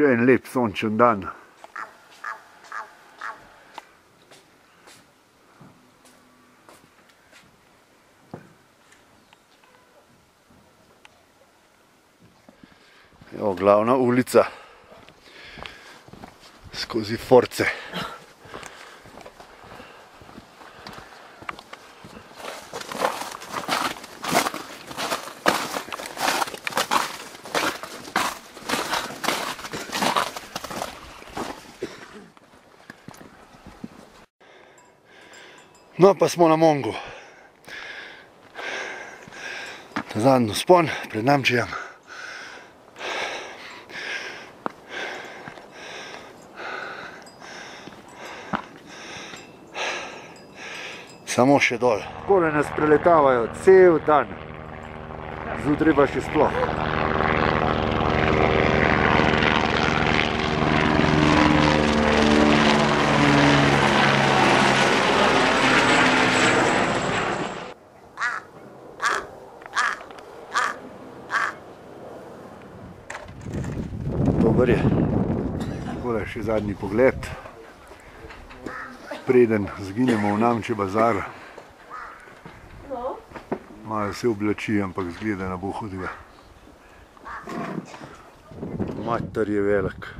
Še en lep sončen dan. Evo, glavna ulica skozi Force. No, pa smo na Mongu. Zadnji spon pred Namčijem. Samo še dol. Kole nas preletavajo cel dan. Zjutraj pa še sploh. Dober je. Tole še zadnji pogled. Preden zginemo v Namče bazar. Malo se oblači, ampak zgleda ne bo hudega. Mater je velik.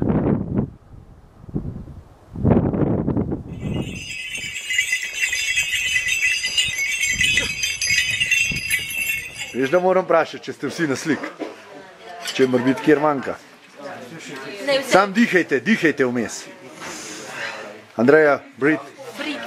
Veš, da moram vprašati, če ste vsi na slik. Če mora biti kjer manjka. Sam dihajte, dihajte vmes. Andreja, brit. Brit.